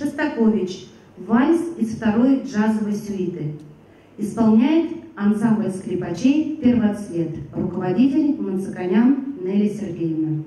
Шостакович «Вальс из второй джазовой сюиты». Исполняет ансамбль скрипачей «Первоцвет», руководитель Мансаканян Нелли Сергеевна.